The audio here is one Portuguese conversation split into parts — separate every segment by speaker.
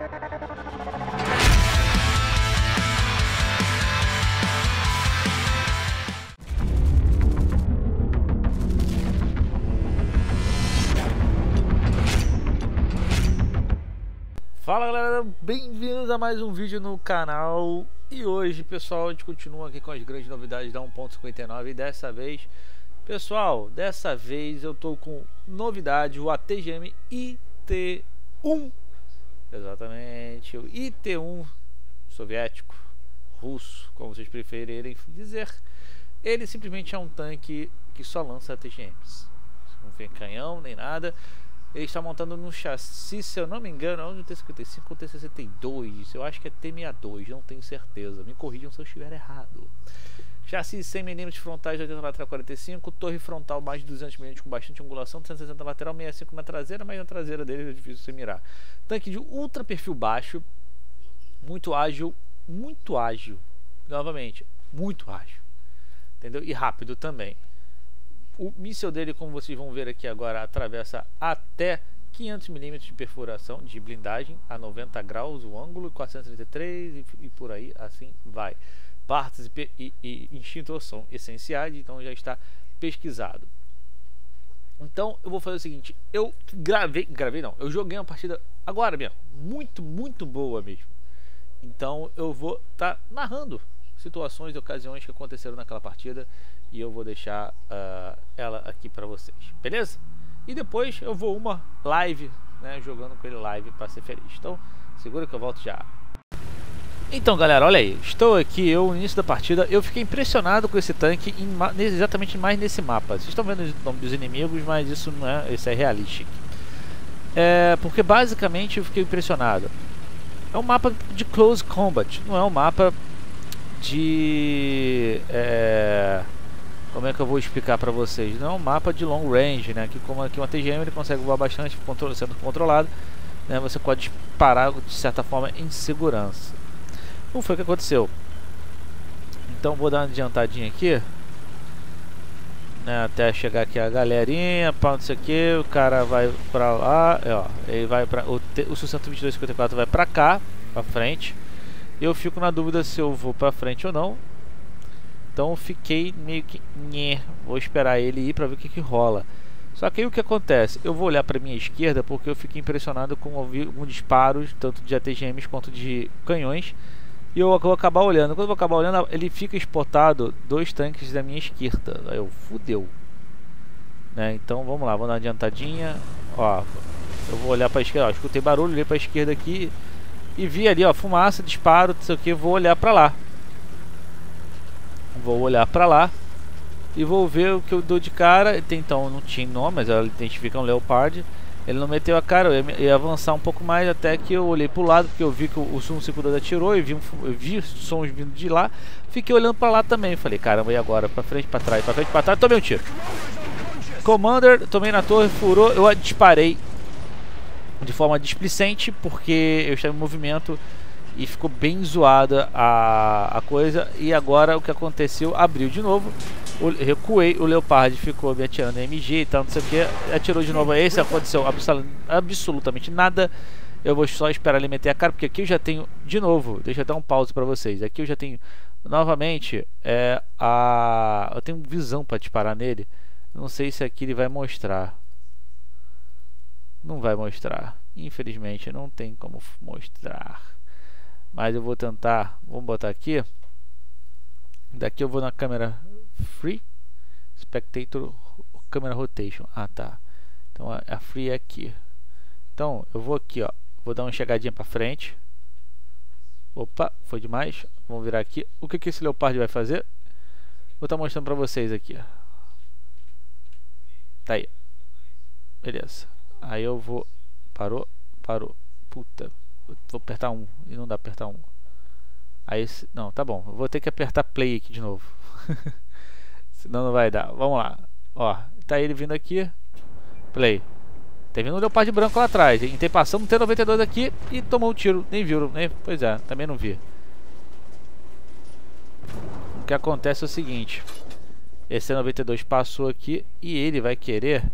Speaker 1: Fala galera, bem-vindos a mais um vídeo no canal. E hoje pessoal, a gente continua aqui com as grandes novidades da 1.59 E dessa vez, pessoal, dessa vez eu tô com novidade, o ATGM IT-1 Exatamente, o IT-1 soviético, russo, como vocês preferirem dizer Ele simplesmente é um tanque que só lança ATGMs Não tem canhão nem nada ele está montando num chassi, se eu não me engano, é um T55 ou T62. Eu acho que é T62, não tenho certeza. Me corrijam se eu estiver errado. Chassi 100mm frontais, 80 lateral 45, torre frontal mais de 200mm com bastante angulação, 360 lateral, 65 na traseira, mas na traseira dele é difícil você mirar. Tanque de ultra perfil baixo, muito ágil, muito ágil. Novamente, muito ágil. Entendeu? E rápido também. O míssil dele, como vocês vão ver aqui agora, atravessa até 500 mm de perfuração de blindagem a 90 graus o ângulo, 433 e, e por aí assim vai. Partes e, e, e instintor são essenciais, então já está pesquisado. Então eu vou fazer o seguinte, eu gravei, gravei não, eu joguei uma partida agora mesmo, muito, muito boa mesmo. Então eu vou estar tá narrando situações e ocasiões que aconteceram naquela partida e eu vou deixar uh, ela aqui para vocês, beleza? E depois eu vou uma live, né, jogando com ele live para ser feliz. Então, segura que eu volto já. Então, galera, olha aí, estou aqui, eu no início da partida, eu fiquei impressionado com esse tanque em, exatamente mais nesse mapa. Vocês estão vendo o nome dos inimigos, mas isso não é, isso é realístico. É, porque basicamente eu fiquei impressionado. É um mapa de close combat, não é um mapa de é, como é que eu vou explicar para vocês? Não é um mapa de long range, né? Que como aqui uma TGM ele consegue voar bastante sendo controlado, né? Você pode parar de certa forma em segurança. Não foi o que aconteceu. Então vou dar uma adiantadinha aqui. Né, até chegar aqui a galerinha, pá, não sei o que, o cara vai pra lá, é, ó, ele vai pra, o, o 62254 vai pra cá, pra frente, eu fico na dúvida se eu vou pra frente ou não, então fiquei meio que, nhê, vou esperar ele ir para ver o que, que rola. Só que aí o que acontece? Eu vou olhar para minha esquerda porque eu fiquei impressionado com alguns disparos, tanto de ATGMs quanto de canhões. E eu vou acabar olhando. Quando eu vou acabar olhando, ele fica espotado dois tanques da minha esquerda. Aí eu fudeu. Né? Então vamos lá, vou dar uma adiantadinha. Ó, eu vou olhar para esquerda. Ó, escutei barulho, olhei para esquerda aqui e vi ali, ó, fumaça, disparo, não sei o que. Vou olhar para lá. Vou olhar para lá e vou ver o que eu dou de cara. Então não tinha nome, mas ela identifica um Leopard. Ele não meteu a cara, eu ia, ia, avançar um pouco mais até que eu olhei pro lado, porque eu vi que o, o 152 atirou e vi, um, eu vi sons vindo de lá. Fiquei olhando para lá também. Falei, caramba, e agora? Para frente, para trás, para frente, para trás. Tomei um tiro. Commander, tomei na torre, furou. Eu disparei de forma displicente, porque eu estava em movimento e ficou bem zoada a, a coisa. E agora o que aconteceu? Abriu de novo, o, recuei, o Leopard ficou me atirando MG e tal, não sei o que, atirou de novo. Esse aconteceu absolutamente nada. Eu vou só esperar ele meter a cara, porque aqui eu já tenho, de novo, deixa eu dar um pause para vocês. Aqui eu já tenho, novamente, é, a, eu tenho visão para disparar nele. Não sei se aqui ele vai mostrar. Não vai mostrar. Infelizmente, não tem como mostrar mas eu vou tentar vamos botar aqui daqui eu vou na câmera free spectator câmera rotation. Ah tá. Então a, a free é aqui. Então eu vou aqui ó. Vou dar uma chegadinha para frente. Opa foi demais. Vamos virar aqui. O que que esse leopard vai fazer? Vou estar tá mostrando para vocês aqui tá aí. Beleza. Aí eu vou parou parou. Puta vou apertar um e não dá apertar um. Aí, não, tá bom. Vou ter que apertar play aqui de novo. Senão não vai dar. Vamos lá. Ó, tá ele vindo aqui. Play. Tem vindo um leopardo branco lá atrás. Em tem passando um T92 aqui e tomou um tiro. Nem viu, nem, pois é, também não vi. O que acontece é o seguinte. Esse T92 passou aqui e ele vai querer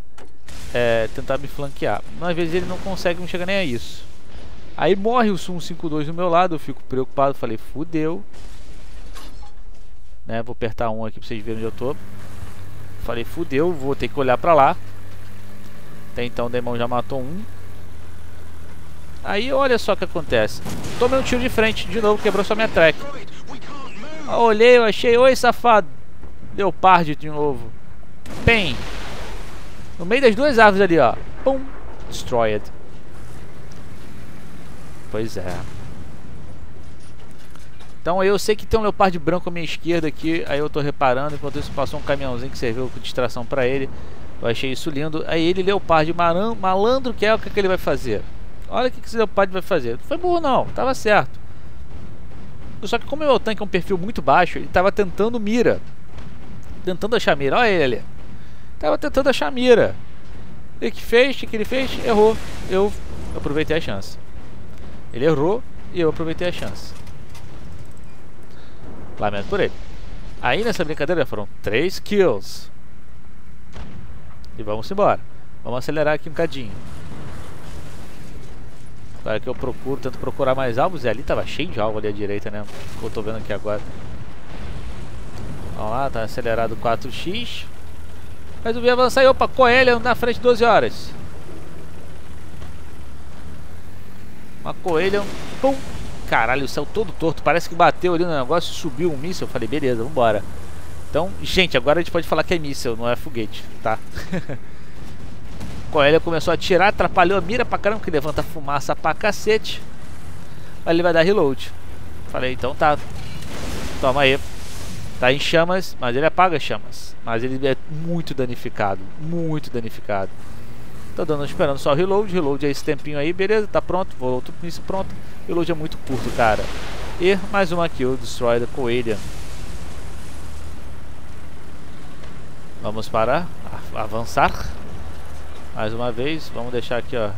Speaker 1: é, tentar me flanquear. Mas às vezes ele não consegue, não chega nem a isso. Aí morre o Sum-52 do meu lado, eu fico preocupado, falei, fudeu. Né, vou apertar um aqui pra vocês verem onde eu tô. Falei, fudeu, vou ter que olhar pra lá. Até então o Demon já matou um. Aí olha só o que acontece. Tomei um tiro de frente, de novo quebrou só minha track. Eu olhei, eu achei, oi safado. Deu parde de novo. Bem. No meio das duas árvores ali, ó. Pum. Destroyed. Pois é. Então eu sei que tem um leopardo branco à minha esquerda aqui, aí eu tô reparando, enquanto isso passou um caminhãozinho que serviu de distração pra ele. Eu achei isso lindo. Aí ele, leopardo malandro que é, o que, que ele vai fazer? Olha o que, que esse leopardo vai fazer. Não foi burro não, tava certo. Só que como o meu tanque é um perfil muito baixo, ele tava tentando mira. Tentando achar mira, olha ele ali. Tava tentando achar mira. O que fez? O que ele fez? Errou. Eu aproveitei a chance. Ele errou e eu aproveitei a chance. Lamento por ele. Aí nessa brincadeira foram 3 kills. E vamos embora. Vamos acelerar aqui um cadinho. Agora que eu procuro, tento procurar mais alvos. E ali tava cheio de alvo ali à direita, né? Que eu tô vendo aqui agora. Vamos lá, tá acelerado 4x. Resolvi avançar e opa, coelha na frente 12 horas. Uma coelha, pum. Caralho, o céu todo torto. Parece que bateu ali no negócio subiu um míssil. Eu falei, beleza, vambora. Então, gente, agora a gente pode falar que é míssil, não é foguete, tá? Coelha começou a atirar, atrapalhou a mira pra caramba, que levanta fumaça pra cacete. Aí ele vai dar reload. Falei, então tá. Toma aí. Tá em chamas, mas ele apaga chamas. Mas ele é muito danificado. Muito danificado. Tô dando, esperando só reload. Reload é esse tempinho aí, beleza, tá pronto. Vou outro isso pronto. Reload é muito curto, cara. E mais uma kill, Destroy the Coelha. Vamos para avançar. Mais uma vez, vamos deixar aqui, ó.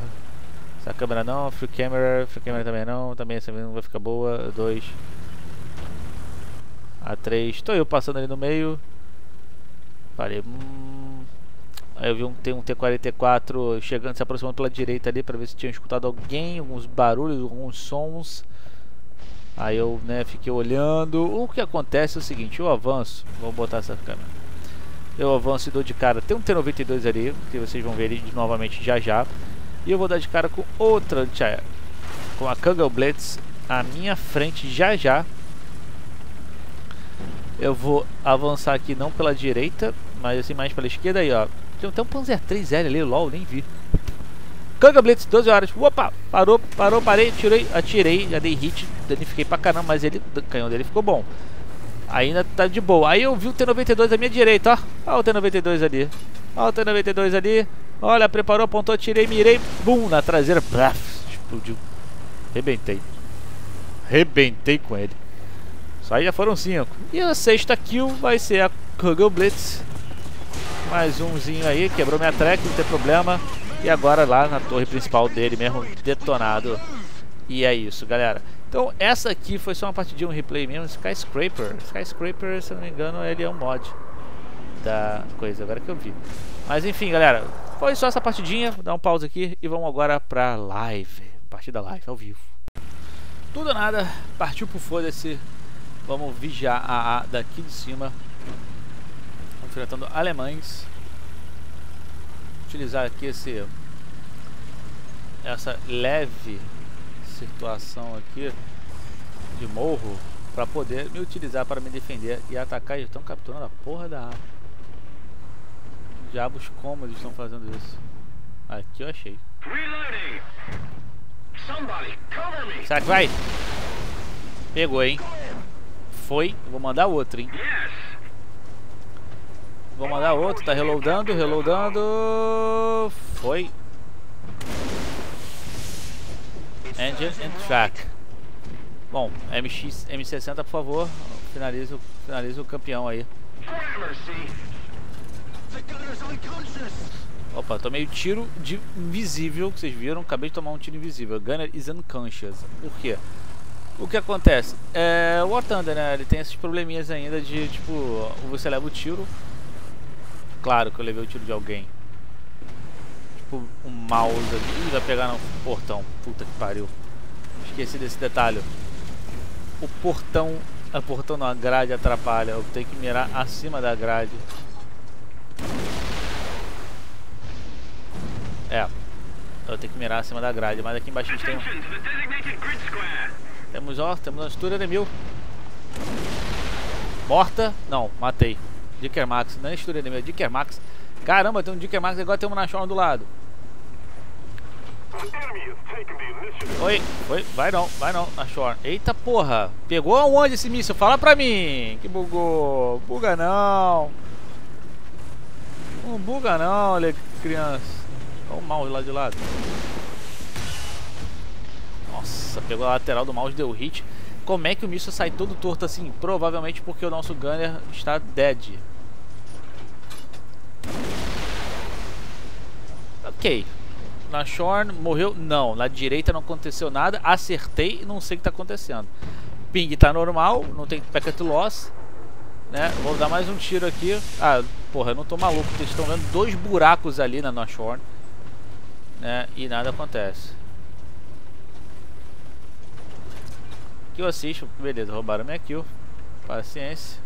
Speaker 1: Essa câmera não, free camera, free camera também não, também essa não vai ficar boa. Dois. A três. Estou eu passando ali no meio. Falei, hum, Aí eu vi um, tem um T-44 chegando, se aproximando pela direita ali para ver se tinha escutado alguém, alguns barulhos, alguns sons. Aí eu né, fiquei olhando. O que acontece é o seguinte, eu avanço, vou botar essa câmera. Eu avanço e dou de cara. Tem um T-92 ali, que vocês vão ver ele novamente já já. E eu vou dar de cara com outra com a Kugel Blitz à minha frente já já. Eu vou avançar aqui não pela direita, mas assim mais pela esquerda aí, ó. Tem até um Panzer 3L ali, LOL, nem vi. Kanga Blitz, 12 horas. Opa, parou, parou, parei, tirei, atirei, já dei hit, danifiquei pra caramba, mas ele, o canhão dele ficou bom. Ainda tá de boa. Aí eu vi o T-92 à minha direita, ó. Olha o T-92 ali. Olha o T-92 ali. Olha, preparou, apontou, tirei, mirei. Bum, na traseira. Braf, explodiu. Rebentei. Rebentei com ele. Só aí já foram 5. E a sexta kill vai ser a Kugel Blitz. Mais umzinho aí, quebrou minha track, não tem problema. E agora lá na torre principal dele mesmo, detonado. E é isso, galera. Então essa aqui foi só uma partidinha, um replay mesmo, Skyscraper. Skyscraper, se não me engano, ele é um mod da coisa, agora que eu vi. Mas enfim, galera, foi só essa partidinha. Vou dar um pause aqui e vamos agora pra live. Partida live, ao vivo. Tudo ou nada, partiu pro foda-se. Vamos vigiar a A daqui de cima enfrentando alemães. Utilizar aqui esse essa leve situação aqui de morro para poder me utilizar para me defender e atacar. Eles estão capturando a porra da arma. Diabos como eles estão fazendo isso? Aqui eu achei. Será que vai? Pegou, hein? Foi. Eu vou mandar outro, hein? Vou mandar outro, tá reloadando, reloadando. Foi. Engine and track. Bom, MX, M60, por favor. Finaliza, finaliza o campeão aí. Opa, tomei tiro de invisível, que vocês viram. Acabei de tomar um tiro invisível. Gunner is unconscious. Por quê? O que acontece? É, o War Thunder, né? Ele tem esses probleminhas ainda de, tipo, você leva o tiro, Claro que eu levei o tiro de alguém. Tipo, um mouse ali. Ih, vai pegar no portão. Puta que pariu. Esqueci desse detalhe. O portão... A portão não, a grade atrapalha. Eu tenho que mirar acima da grade. É. Eu tenho que mirar acima da grade, mas aqui embaixo a gente tem... Temos, ó, temos uma estrutura de mil. Morta? Não, matei. Dicker Max, não é estrutura de é Dicker Max. Caramba, tem um Dicker Max igual tem um Nashorn do lado. Oi, oi, vai não, vai não, Nashorn. Eita porra, pegou aonde esse míssil? Fala pra mim. Que bugou. Buga não. Não buga não, olha criança. Olha o mouse lá de lado. Nossa, pegou a lateral do mouse, deu hit. Como é que o míssil sai todo torto assim? Provavelmente porque o nosso gunner está dead. Ok. Na Shorn morreu? Não. Na direita não aconteceu nada. Acertei e não sei o que está acontecendo. Ping está normal, não tem packet loss. Né? Vou dar mais um tiro aqui. Ah, porra, eu não tô maluco. Vocês estão vendo dois buracos ali na Shorn. Né? E nada acontece. Aqui eu assisto. Beleza, roubaram minha kill. Paciência.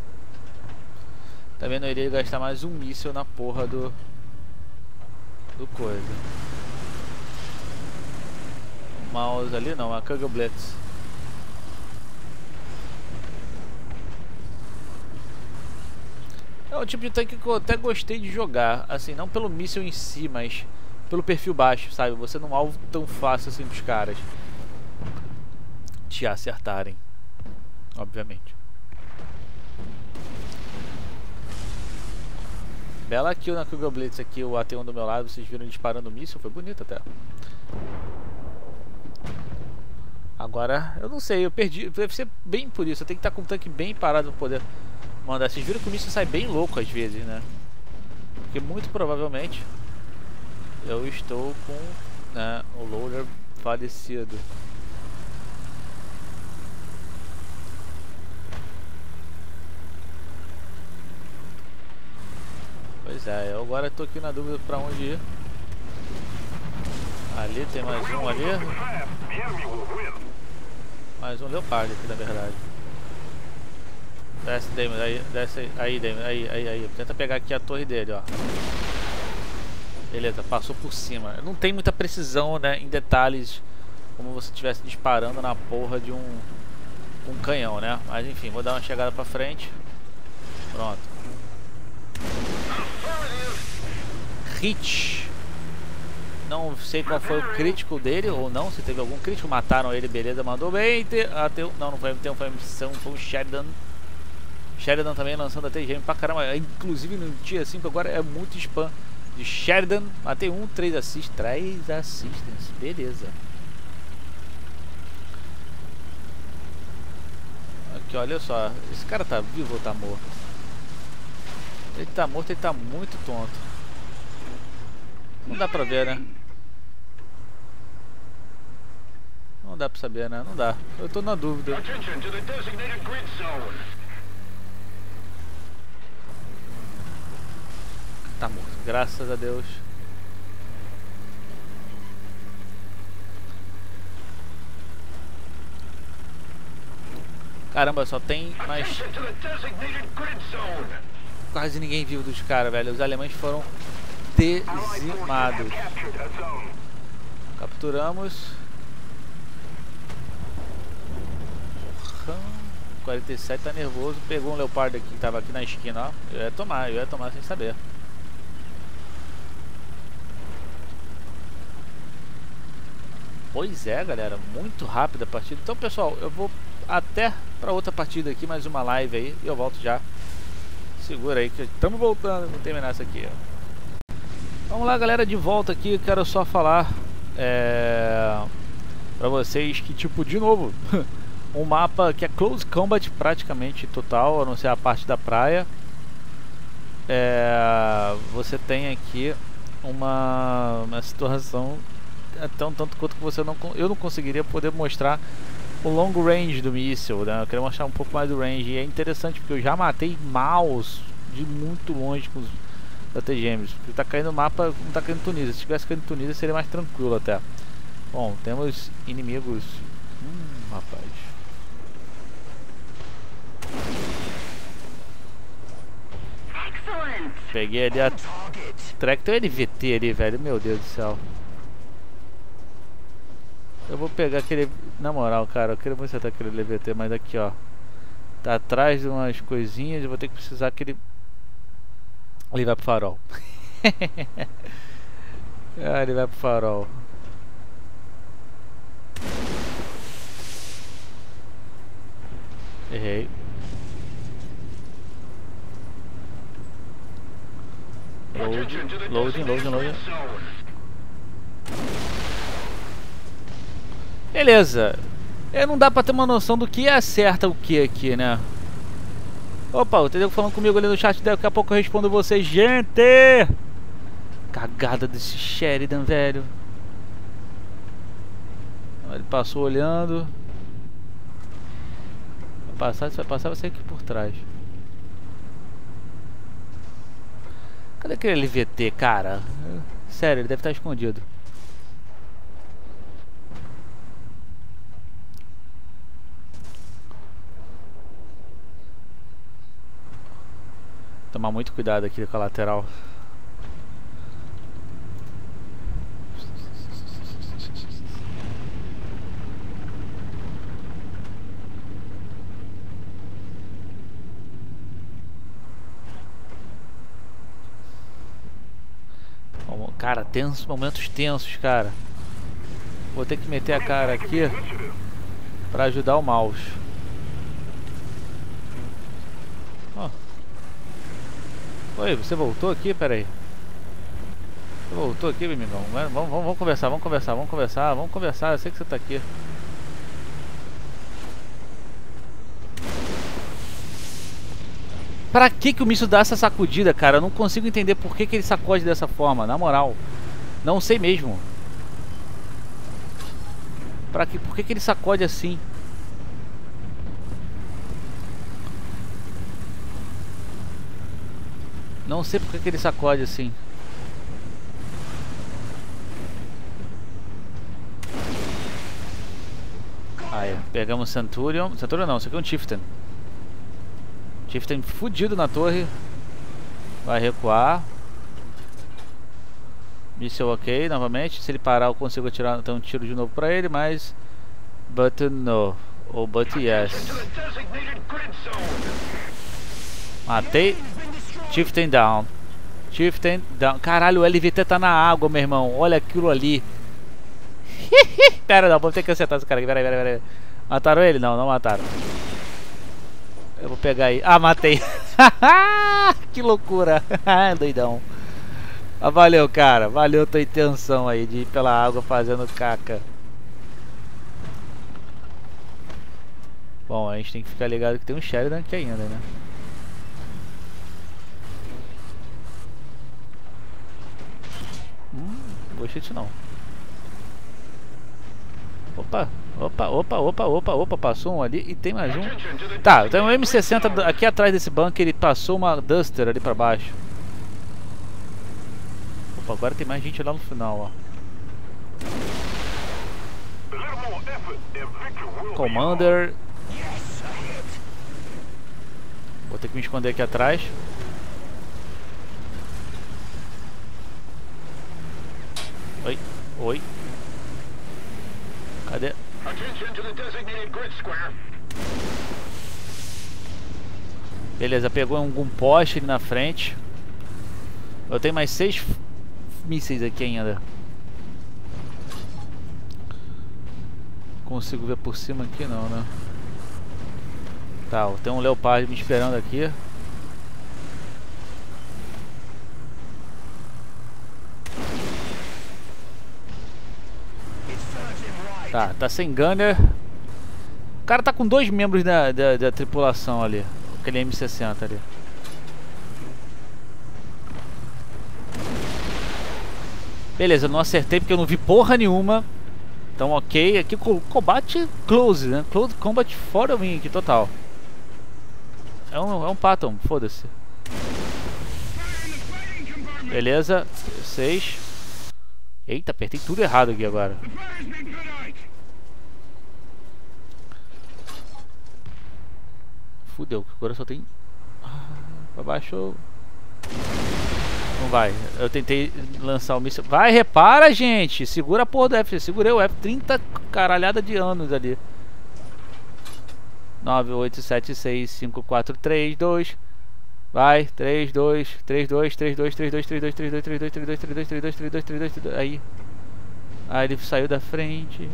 Speaker 1: Também não iria gastar mais um míssil na porra do do coisa. O mouse ali não, a Kugel Blitz. É o tipo de tanque que eu até gostei de jogar, assim, não pelo míssil em si, mas pelo perfil baixo, sabe? Você não alvo tão fácil assim pros caras te acertarem, obviamente. Bela kill na Kugel Blitz aqui, o AT1 do meu lado, vocês viram disparando o míssil, foi bonito até. Agora, eu não sei, eu perdi, deve ser bem por isso, eu tenho que estar com o tanque bem parado para poder mandar. Vocês viram que o míssil sai bem louco às vezes, né? Porque muito provavelmente eu estou com né, o loader falecido. Pois é, eu agora estou aqui na dúvida para onde ir. Ali tem mais um ali. Mais um leopardo aqui na verdade. Desce, Damon, aí, desce aí, Damon, aí, aí, aí. Tenta pegar aqui a torre dele, ó. Beleza, passou por cima. Não tem muita precisão, né, em detalhes, como você estivesse disparando na porra de um, um canhão, né? Mas enfim, vou dar uma chegada pra frente. Pronto. Hit. Não sei qual foi o crítico dele ou não, se teve algum crítico. Mataram ele, beleza, mandou bem. Te, não, não foi, não foi missão, foi um Sheridan. Sheridan também lançando a TGM pra caramba. Inclusive no dia 5 agora é muito spam de Sheridan. Matei um, três assists, três assistents, beleza. Aqui, olha só, esse cara tá vivo ou tá morto? Ele tá morto, ele tá muito tonto. Não dá pra ver, né? Não dá pra saber, né? Não dá. Eu tô na dúvida. Tá morto. Graças a Deus. Caramba, só tem mais... Quase ninguém viu dos caras, velho. Os alemães foram dizimados. Capturamos. 47 tá nervoso. Pegou um leopardo aqui que tava aqui na esquina, ó. Eu ia tomar, eu ia tomar sem saber. Pois é, galera, muito rápida a partida. Então, pessoal, eu vou até para outra partida aqui, mais uma live aí, e eu volto já. Segura aí que estamos voltando, vou terminar essa aqui, ó. Vamos lá galera, de volta aqui, quero só falar é, pra vocês que tipo, de novo, um mapa que é close combat praticamente total, a não ser a parte da praia. É, você tem aqui uma, uma situação é tão tanto quanto que você não eu não conseguiria poder mostrar o long range do míssil, né? Eu queria mostrar um pouco mais do range e é interessante porque eu já matei mouse de muito longe com os da T-Gêmeos. Porque tá caindo o mapa, não tá caindo Tunísia. Se tivesse caindo Tunísia seria mais tranquilo até. Bom, temos inimigos. Hum, rapaz. Peguei ali a um LVT ali, velho. Meu Deus do céu. Eu vou pegar aquele... Na moral, cara, eu queria muito acertar aquele LVT, mas aqui, ó. Tá atrás de umas coisinhas. Eu vou ter que precisar que ele... Ele vai pro farol. ah, ele vai pro farol. Errei. Loading, loading, loading, loading. Beleza. É, não dá pra ter uma noção do que acerta o que aqui, né? Opa, o Tedeu falando comigo ali no chat, daqui a pouco eu respondo vocês. Gente! Cagada desse Sheridan, velho. Ele passou olhando. Vai passar, se vai passar, vai aqui por trás. Cadê aquele LVT, cara? Sério, ele deve estar escondido. Tomar muito cuidado aqui com a lateral. Cara, tensos, momentos tensos, cara. Vou ter que meter a cara aqui pra ajudar o mouse. Oi, você voltou aqui? Pera aí. Você voltou aqui, meu amigão? Vamos, vamos, vamos conversar, vamos conversar, vamos conversar, vamos conversar. Eu sei que você tá aqui. Pra que, que o míssil dá essa sacudida, cara? Eu não consigo entender por que, que ele sacode dessa forma, na moral. Não sei mesmo. Pra que, por que, que ele sacode assim? Não sei por que, ele sacode assim. Aí, pegamos Centurion. Centurion não, isso aqui é um Chieftain. Chieftain fudido na torre. Vai recuar. Míssel ok novamente. Se ele parar eu consigo atirar então, um tiro de novo pra ele, mas... But no. Ou but yes. Matei. Chieftain down. Chieftain down. Caralho, o LVT tá na água, meu irmão. Olha aquilo ali. Pera, não, vou ter que acertar esse cara aqui. Pera aí, pera aí, pera. Mataram ele? Não, não mataram. Eu vou pegar aí. Ah, matei. que loucura. Doidão. Ah, valeu, cara. Valeu tua intenção aí de ir pela água fazendo caca. Bom, a gente tem que ficar ligado que tem um Sheridan aqui ainda, né? Hum, disso não. Opa, opa, opa, opa, opa, opa, passou um ali e tem mais um. Tá, tem um M60 aqui atrás desse bunker, ele passou uma Duster ali pra baixo. Opa, agora tem mais gente lá no final, ó. Commander. Vou ter que me esconder aqui atrás. Oi. Cadê? Beleza, pegou algum poste ali na frente. Eu tenho mais seis mísseis aqui ainda. Consigo ver por cima aqui não, né? Tá, tem um leopardo me esperando aqui. Tá, tá sem gunner. O cara tá com dois membros da, da, da tripulação ali. Aquele M60 ali. Beleza, não acertei porque eu não vi porra nenhuma. Então ok, aqui combate close, né? Close combat fora mim aqui, total. É um, é um Patton, foda-se. Beleza, 6. Eita, apertei tudo errado aqui agora. Fudeu, agora só tem... Ah, pra baixo... Não vai. Eu tentei lançar o míssil. Vai, repara, gente. Segura a porra do F. Segurei o F. 30 caralhada de anos ali. 9, 8, 7, 6, 5, 4, 3, 2. Vai. 3, 2, 3, 2, 3, 2, 3, 2, 3, 2, 3, 2, 3, 2, 3, 2, 3, 2, 3, 2, 3, 2, 3, 2, 3, 2. Aí. Aí ele saiu da frente.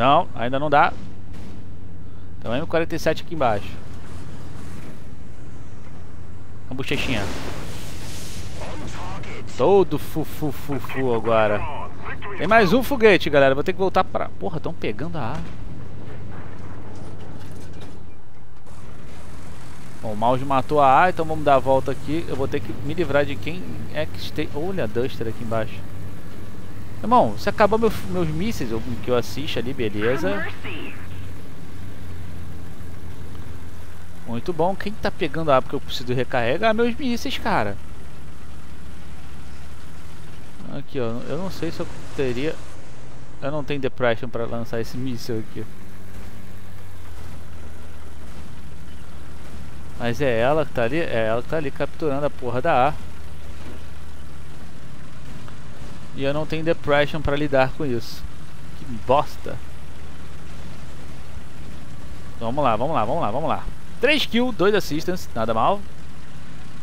Speaker 1: Não, ainda não dá. Então M47 aqui embaixo. A bochechinha. Todo fufu fufu agora. Tem mais um foguete, galera. Vou ter que voltar pra... Porra, estão pegando a ar. Bom, o mouse matou a A, então vamos dar a volta aqui. Eu vou ter que me livrar de quem é que esteja... Olha a Duster aqui embaixo. Irmão, você acabou meus, meus mísseis que eu assisto ali, beleza. Muito bom. Quem tá pegando a porque eu preciso recarregar meus mísseis, cara. Aqui, ó. Eu não sei se eu teria... Eu não tenho depression pra lançar esse míssil aqui. Mas é ela que tá ali, é ela que tá ali capturando a porra da A. E eu não tenho depression pra lidar com isso. Que bosta. Vamos lá, vamos lá, vamos lá, vamos lá. 3 kills, 2 assistants, nada mal.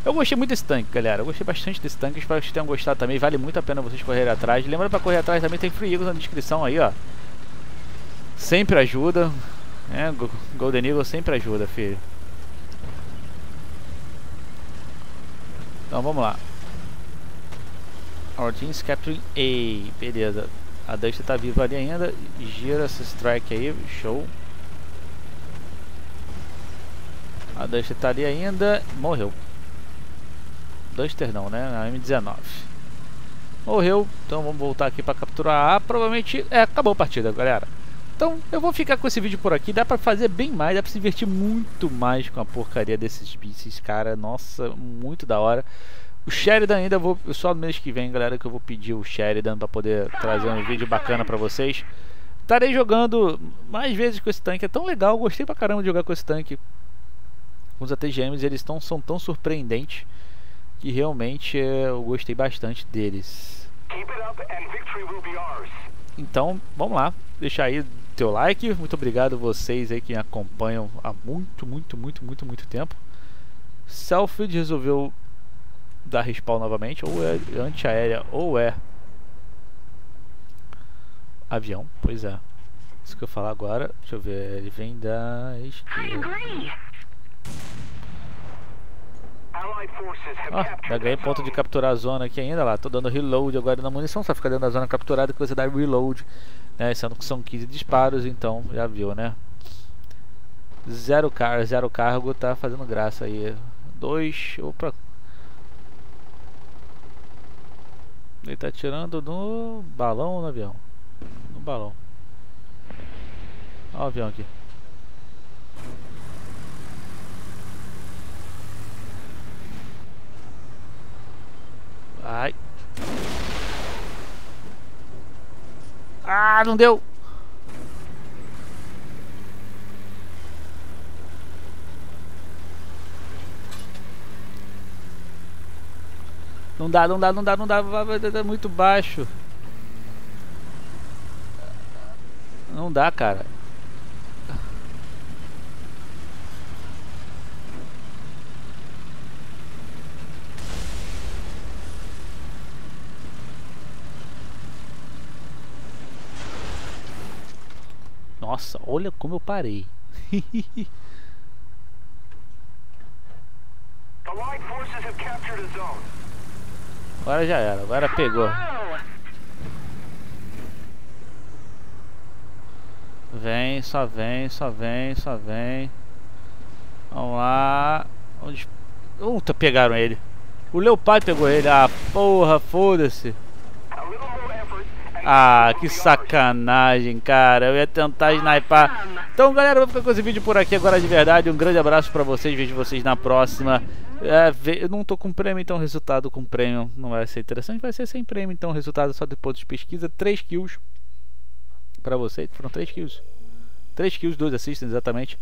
Speaker 1: Eu gostei muito desse tanque, galera. Eu gostei bastante desse tanque. Espero que vocês tenham gostado também. Vale muito a pena vocês correrem atrás. Lembrando para correr atrás também tem Free Eagles na descrição aí, ó. Sempre ajuda. É, Golden Eagle sempre ajuda, filho. Então vamos lá. Team's capturing A. Beleza. A Dust tá viva ali ainda. Gira esse strike aí. Show. A Duster tá ali ainda. Morreu. Duster não, né? Na M19. Morreu. Então vamos voltar aqui para capturar A. Provavelmente... É, acabou a partida, galera. Então eu vou ficar com esse vídeo por aqui. Dá pra fazer bem mais. Dá pra se divertir muito mais com a porcaria desses bichos, cara. Nossa, muito da hora. O Sheridan ainda vou... Só no mês que vem, galera, que eu vou pedir o Sheridan pra poder trazer um vídeo bacana pra vocês. Estarei jogando mais vezes com esse tanque. É tão legal. Gostei pra caramba de jogar com esse tanque os ATGMs eles tão, são tão surpreendentes que realmente é, eu gostei bastante deles. Então, vamos lá, deixar aí teu like, muito obrigado vocês aí que me acompanham há muito, muito, muito, muito, muito tempo. Selfie resolveu dar respawn novamente, ou é antiaérea ou é avião, pois é. Isso que eu falar agora, deixa eu ver, ele vem da esquerda. Ó, já ganhei ponto de capturar a zona aqui ainda lá. Tô dando reload agora na munição, só fica dentro da zona capturada que você dá reload. Né? Sendo que são 15 disparos, então já viu, né? Zero car, zero cargo, tá fazendo graça aí. Dois. Opa. Ele tá tirando no balão ou no avião? No balão. Olha o avião aqui. Ai. Ah, não deu. Não dá, não dá, não dá, não dá, vai, muito baixo. Não dá, cara. Nossa, olha como eu parei. Agora já era, agora pegou. Vem, só vem, só vem, só vem. Vamos lá. Onde... Puta, pegaram ele. O Leopardo pegou ele. Ah, porra, foda-se. Ah, que sacanagem, cara. Eu ia tentar sniper. Então, galera, vou ficar com esse vídeo por aqui agora de verdade. Um grande abraço pra vocês. Vejo vocês na próxima. É, eu não tô com prêmio, então o resultado com prêmio não vai ser interessante. Vai ser sem prêmio, então o resultado só depois de pesquisa. 3 kills pra vocês. Foram 3 kills. 3 kills, 2 assistents exatamente.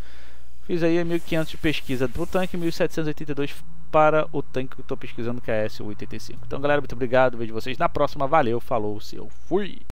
Speaker 1: Fiz aí 1500 de pesquisa pro tanque, 1782 para o tanque que eu estou pesquisando, que é S85. Então, galera, muito obrigado. Vejo vocês na próxima. Valeu, falou, seu fui!